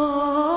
Oh.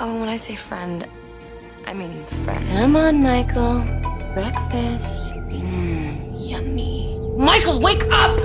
Oh, when I say friend, I mean friend. Come on, Michael. Breakfast. Mm, yummy. Michael, wake up!